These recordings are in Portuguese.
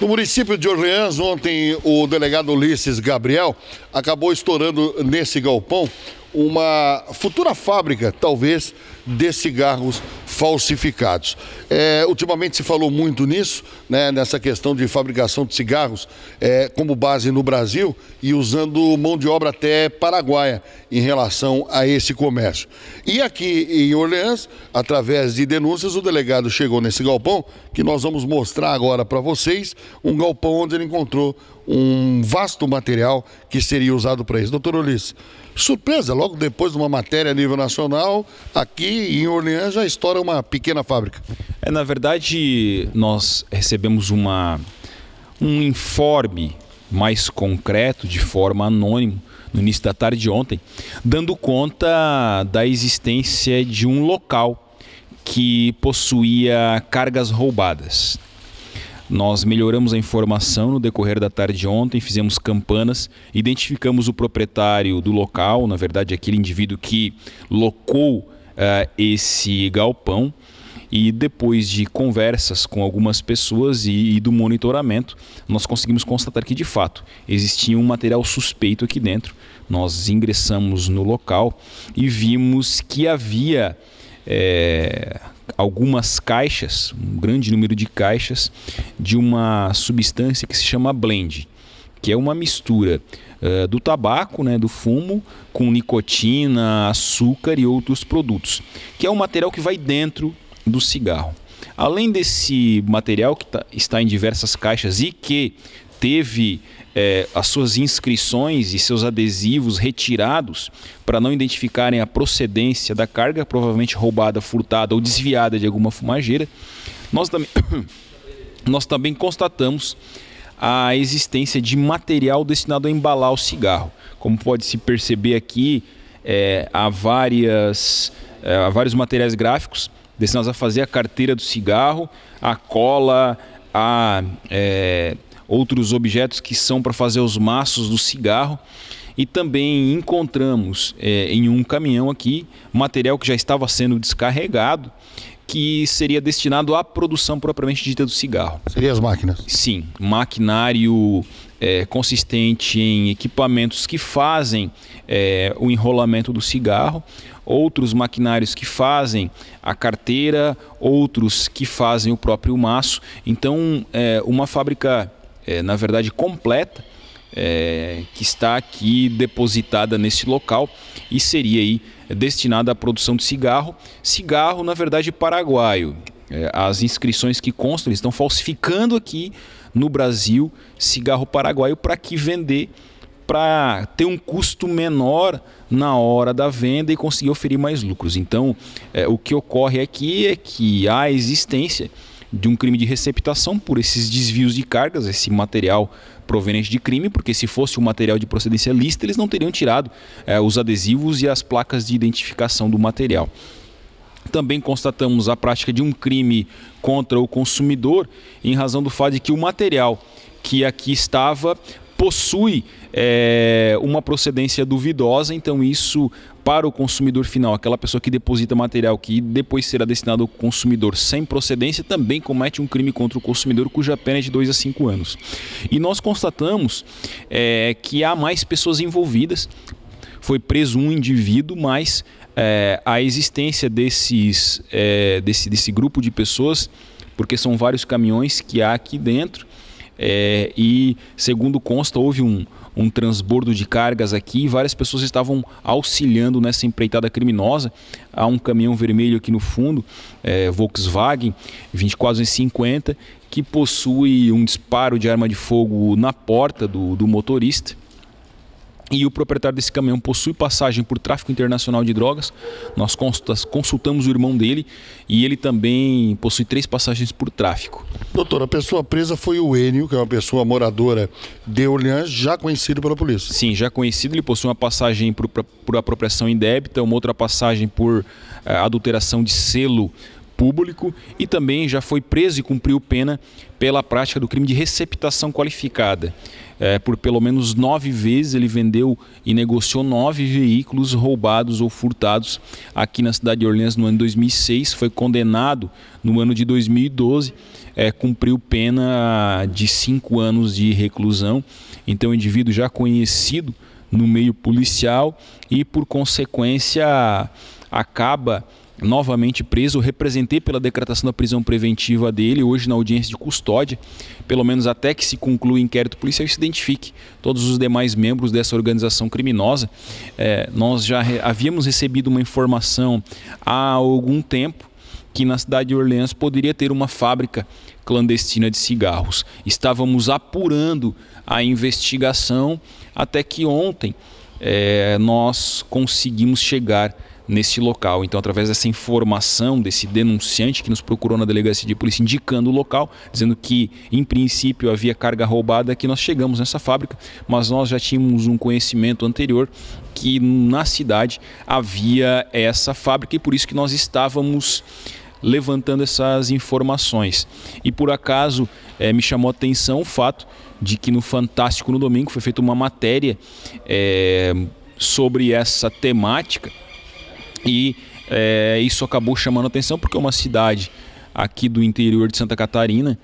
No município de Orleans, ontem o delegado Ulisses Gabriel acabou estourando nesse galpão uma futura fábrica, talvez, de cigarros falsificados. É, ultimamente se falou muito nisso, né, nessa questão de fabricação de cigarros é, como base no Brasil e usando mão de obra até paraguaia em relação a esse comércio. E aqui em Orleans, através de denúncias, o delegado chegou nesse galpão que nós vamos mostrar agora para vocês, um galpão onde ele encontrou um vasto material que seria usado para isso. Doutor Ulisses, surpresa, logo depois de uma matéria a nível nacional, aqui em Orleans já estoura uma pequena fábrica. É, na verdade, nós recebemos uma, um informe mais concreto, de forma anônima, no início da tarde de ontem, dando conta da existência de um local que possuía cargas roubadas. Nós melhoramos a informação no decorrer da tarde de ontem, fizemos campanas, identificamos o proprietário do local, na verdade, aquele indivíduo que locou uh, esse galpão. E depois de conversas com algumas pessoas e, e, do monitoramento, nós conseguimos constatar que de fato existia um material suspeito aqui dentro. Nós ingressamos no local e vimos que havia é, algumas caixas, um grande número de caixas, de uma substância que se chama blend, que é uma mistura uh, do tabaco, né, do fumo, com nicotina, açúcar e outros produtos, que é um material que vai dentro do cigarro. Além desse material que tá, está em diversas caixas e que teve é, as suas inscrições e seus adesivos retirados para não identificarem a procedência da carga, provavelmente roubada, furtada ou desviada de alguma fumageira, nós também, nós também constatamos a existência de material destinado a embalar o cigarro. Como pode se perceber aqui, é, há, várias, é, há vários materiais gráficos destinados a fazer a carteira do cigarro, a cola, a é, outros objetos que são para fazer os maços do cigarro. E também encontramos é, em um caminhão aqui material que já estava sendo descarregado, que seria destinado à produção propriamente dita do cigarro. Seria as máquinas? Sim, maquinário é, consistente em equipamentos que fazem é, o enrolamento do cigarro, outros maquinários que fazem a carteira, outros que fazem o próprio maço. Então, é, uma fábrica é, na verdade completa, é, que está aqui depositada nesse local e seria aí destinada à produção de cigarro. Cigarro, na verdade, paraguaio. É, as inscrições que constam, eles estão falsificando aqui no Brasil cigarro paraguaio para que vender para ter um custo menor na hora da venda e conseguir oferir mais lucros. Então, é, o que ocorre aqui é que há existência de um crime de receptação por esses desvios de cargas, esse material proveniente de crime, porque se fosse um material de procedência lícita, eles não teriam tirado é, os adesivos e as placas de identificação do material. Também constatamos a prática de um crime contra o consumidor em razão do fato de que o material que aqui estava possui é, uma procedência duvidosa, então isso para o consumidor final, aquela pessoa que deposita material que depois será destinado ao consumidor sem procedência, também comete um crime contra o consumidor cuja pena é de 2 a 5 anos. E nós constatamos é, que há mais pessoas envolvidas. Foi preso um indivíduo, mas é, a existência desses, é, desse, desse grupo de pessoas, porque são vários caminhões que há aqui dentro, é, e segundo consta, houve um, um transbordo de cargas aqui e várias pessoas estavam auxiliando nessa empreitada criminosa. Há um caminhão vermelho aqui no fundo, é, Volkswagen 2450, que possui um disparo de arma de fogo na porta do, do motorista e o proprietário desse caminhão possui passagem por tráfico internacional de drogas. Nós consultamos o irmão dele e ele também possui três passagens por tráfico. Doutor, a pessoa presa foi o Enio, que é uma pessoa moradora de Orleans, já conhecido pela polícia. Sim, já conhecido. Ele possui uma passagem por, por apropriação indébita, uma outra passagem por uh, adulteração de selo público e também já foi preso e cumpriu pena pela prática do crime de receptação qualificada. É, por pelo menos nove vezes ele vendeu e negociou nove veículos roubados ou furtados aqui na cidade de Orleans no ano 2006. Foi condenado no ano de 2012, é, cumpriu pena de cinco anos de reclusão. Então, indivíduo já conhecido no meio policial e, por consequência, acaba novamente preso. representei pela decretação da prisão preventiva dele, hoje na audiência de custódia, pelo menos até que se conclua o inquérito policial e se identifique todos os demais membros dessa organização criminosa. É, nós já havíamos recebido uma informação há algum tempo que na cidade de Orleans poderia ter uma fábrica clandestina de cigarros. Estávamos apurando a investigação até que ontem é, nós conseguimos chegar nesse local. Então, através dessa informação desse denunciante que nos procurou na delegacia de polícia, indicando o local, dizendo que em princípio havia carga roubada, que nós chegamos nessa fábrica, mas nós já tínhamos um conhecimento anterior que na cidade havia essa fábrica e por isso que nós estávamos levantando essas informações. E por acaso é, me chamou a atenção o fato de que no Fantástico no domingo foi feita uma matéria é, sobre essa temática e é, isso acabou chamando atenção porque é uma cidade aqui do interior de Santa Catarina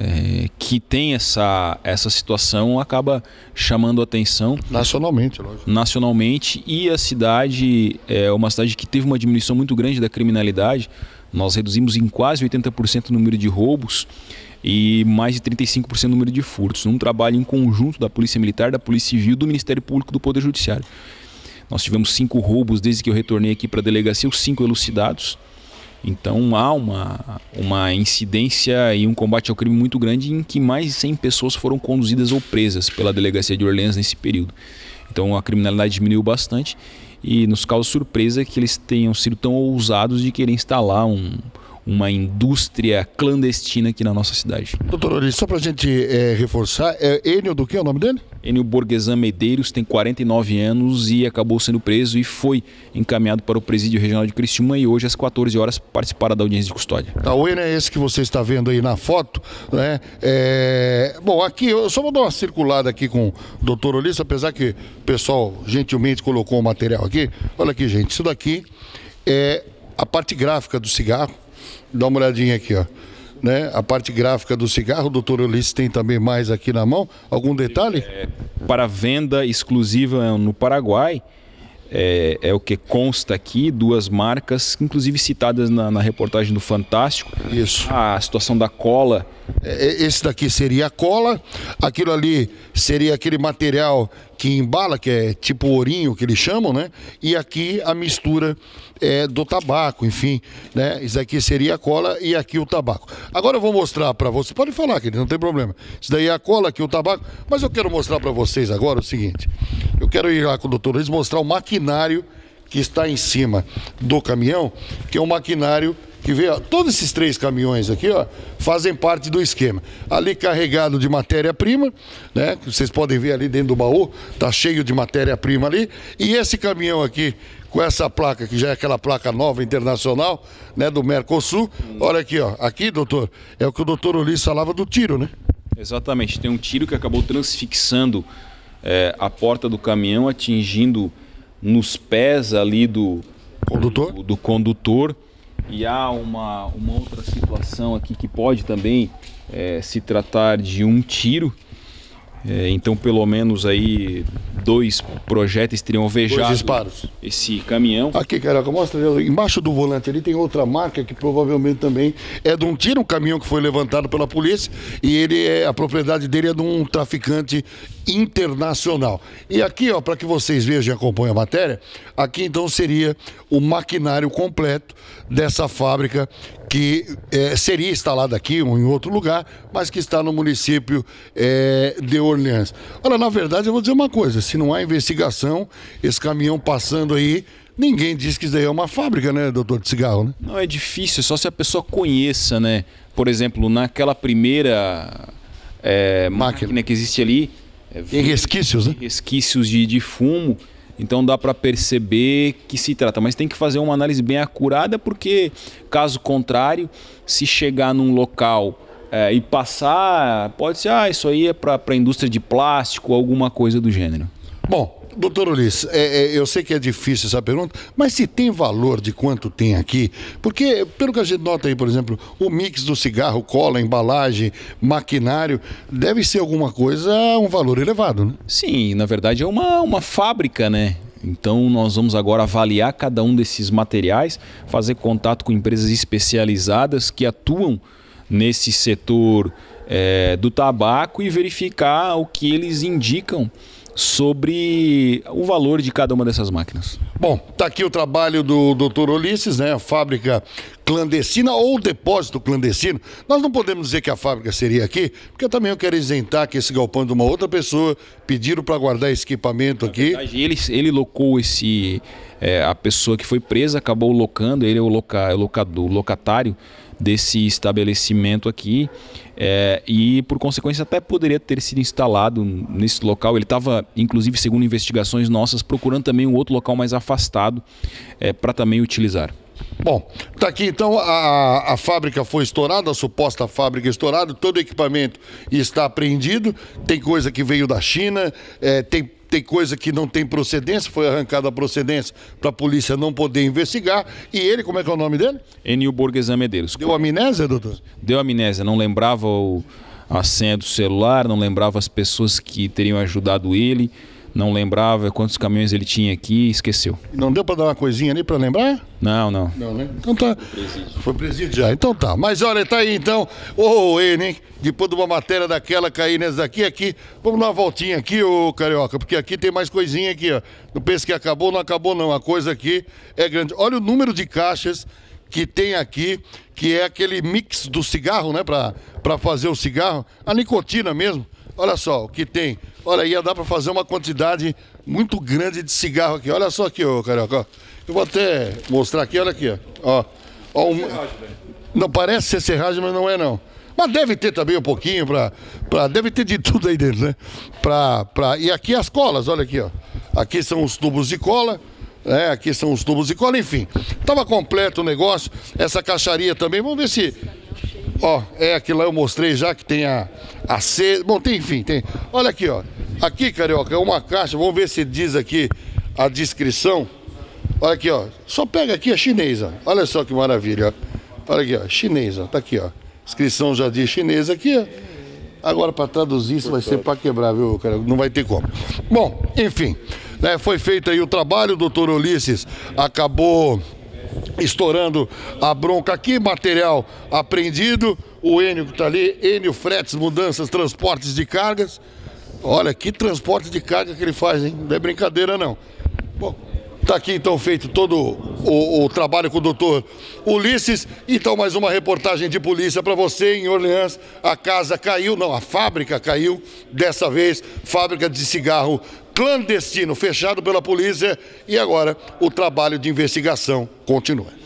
é, que tem essa, essa situação acaba chamando atenção. Nacionalmente, lógico. Nacionalmente, e a cidade é uma cidade que teve uma diminuição muito grande da criminalidade. Nós reduzimos em quase 80% o número de roubos e mais de 35% o número de furtos, num trabalho em conjunto da Polícia Militar, da Polícia Civil, do Ministério Público e do Poder Judiciário. Nós tivemos cinco roubos desde que eu retornei aqui para a delegacia, os cinco elucidados. Então há uma, uma incidência e um combate ao crime muito grande em que mais de 100 pessoas foram conduzidas ou presas pela delegacia de Orleans nesse período. Então a criminalidade diminuiu bastante e nos causa surpresa que eles tenham sido tão ousados de querer instalar um, uma indústria clandestina aqui na nossa cidade. Doutor, só para a gente é, reforçar, é Enio do que é o nome dele? Enio Borgesan Medeiros tem 49 anos e acabou sendo preso e foi encaminhado para o presídio regional de Criciúma e hoje às 14 horas participará da audiência de custódia. Tá, o Enio é esse que você está vendo aí na foto, né? É... Bom, aqui eu só vou dar uma circulada aqui com o doutor Ulisses, apesar que o pessoal gentilmente colocou o material aqui. Olha aqui, gente, isso daqui é a parte gráfica do cigarro. Dá uma olhadinha aqui, ó né? A parte gráfica do cigarro, o doutor Ulisses tem também mais aqui na mão. Algum detalhe? É, para venda exclusiva no Paraguai, é, é, o que consta aqui, duas marcas, inclusive citadas na, na reportagem do Fantástico. Isso. A situação da cola. É, é, esse daqui seria a cola, aquilo ali seria aquele material que embala, que é tipo ourinho que eles chamam, né? E aqui a mistura é, do tabaco, enfim, né? Isso aqui seria a cola e aqui o tabaco. Agora eu vou mostrar para você, pode falar, querido, não tem problema. Isso daí é a cola, aqui o tabaco, mas eu quero mostrar para vocês agora o seguinte. Eu quero ir lá com o doutor Luiz mostrar o maquinário que está em cima do caminhão, que é um maquinário que vê, ó, todos esses três caminhões aqui, ó, fazem parte do esquema. Ali carregado de matéria-prima, né? Vocês podem ver ali dentro do baú, tá cheio de matéria-prima ali. E esse caminhão aqui, com essa placa, que já é aquela placa nova internacional, né, do Mercosul. Olha aqui, ó. Aqui, doutor, é o que o doutor Ulisses falava do tiro, né? Exatamente. Tem um tiro que acabou transfixando é, a porta do caminhão, atingindo nos pés ali do condutor. Do, do condutor. E há uma, uma outra situação aqui que pode também é, se tratar de um tiro. É, então, pelo menos aí dois projéteis teriam vejado esse caminhão. Aqui, caraca, mostra embaixo do volante ali tem outra marca que provavelmente também é de um tiro, um caminhão que foi levantado pela polícia e ele é a propriedade dele é de um traficante internacional. E aqui, ó, para que vocês vejam e acompanhem a matéria, aqui então seria o maquinário completo dessa fábrica que é, seria instalada aqui ou em outro lugar, mas que está no município é, de Orleans. Olha, na verdade, eu vou dizer uma coisa: se não há investigação, esse caminhão passando aí. Ninguém diz que isso daí é uma fábrica, né, doutor de cigarro, né? Não, é difícil, só se a pessoa conheça, né? Por exemplo, naquela primeira é, máquina. máquina que existe ali, é, Tem resquícios, né? Resquícios de, de fumo. Então dá para perceber que se trata, mas tem que fazer uma análise bem acurada, porque caso contrário, se chegar num local é, e passar, pode ser, ah, isso aí é para a indústria de plástico, alguma coisa do gênero. Bom, doutor Ulisses, é, é, eu sei que é difícil essa pergunta, mas se tem valor de quanto tem aqui, porque pelo que a gente nota aí, por exemplo, o mix do cigarro, cola, embalagem, maquinário, deve ser alguma coisa, um valor elevado, né? Sim, na verdade é uma, uma fábrica, né? Então nós vamos agora avaliar cada um desses materiais, fazer contato com empresas especializadas que atuam nesse setor é, do tabaco e verificar o que eles indicam sobre o valor de cada uma dessas máquinas. Bom, tá aqui o trabalho do Dr. Ulisses, né? A fábrica clandestina ou depósito clandestino. Nós não podemos dizer que a fábrica seria aqui, porque também eu quero isentar que esse galpão de uma outra pessoa pediram para guardar esse equipamento aqui. Verdade, ele, ele locou esse. É, a pessoa que foi presa acabou locando, ele é o, loca, é o, locador, o locatário desse estabelecimento aqui é, e por consequência até poderia ter sido instalado nesse local. Ele estava, inclusive, segundo investigações nossas, procurando também um outro local mais afastado é, para também utilizar. Bom, tá aqui então a, a fábrica foi estourada, a suposta fábrica estourada, todo o equipamento está apreendido, tem coisa que veio da China, é, tem tem coisa que não tem procedência, foi arrancada a procedência para a polícia não poder investigar. E ele, como é que é o nome dele? Enil Borgesan Medeiros. Deu amnésia, doutor? Deu amnésia, não lembrava o, a senha do celular, não lembrava as pessoas que teriam ajudado ele não lembrava quantos caminhões ele tinha aqui e esqueceu. Não deu para dar uma coisinha ali para lembrar? Não, não. Não, né? Então tá. Foi presídio já. Então tá. Mas olha, tá aí então. Ô, oh, ele, hein? Depois de uma matéria daquela cair nessa daqui, aqui. Vamos dar uma voltinha aqui, ô Carioca, porque aqui tem mais coisinha aqui, ó. Não pense que acabou, não acabou não. A coisa aqui é grande. Olha o número de caixas que tem aqui, que é aquele mix do cigarro, né? Para fazer o cigarro. A nicotina mesmo. Olha só o que tem. Olha, ia dar para fazer uma quantidade muito grande de cigarro aqui. Olha só aqui, ô Carioca. Eu vou até mostrar aqui, olha aqui, ó. ó um... Não parece ser serragem, mas não é não. Mas deve ter também um pouquinho para, para deve ter de tudo aí dentro, né? Pra, pra... E aqui as colas, olha aqui, ó. Aqui são os tubos de cola. É, aqui são os tubos de cola, enfim. Tava completo o negócio. Essa caixaria também. Vamos ver se Ó, é aquilo lá eu mostrei já que tem a, a C. Bom, tem, enfim, tem. Olha aqui, ó. Aqui, carioca, é uma caixa. Vamos ver se diz aqui a descrição. Olha aqui, ó. Só pega aqui a chinesa. Olha só que maravilha. Olha aqui, ó. Chinesa. Tá aqui, ó. Inscrição já diz chinesa aqui, ó. Agora, para traduzir, isso vai ser para quebrar, viu, cara? Não vai ter como. Bom, enfim, né, foi feito aí o trabalho, o doutor Ulisses acabou estourando a bronca aqui, material apreendido, o Enio que está ali, Enio Fretes, Mudanças, Transportes de Cargas. Olha, que transporte de carga que ele faz, hein? Não é brincadeira, não. Bom, tá aqui então feito todo o, o trabalho com o doutor Ulisses. Então, mais uma reportagem de polícia para você em Orleans. A casa caiu, não, a fábrica caiu. Dessa vez, fábrica de cigarro clandestino, fechado pela polícia, e agora o trabalho de investigação continua.